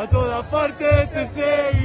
a todas partes, te